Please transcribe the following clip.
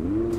Mm-hmm.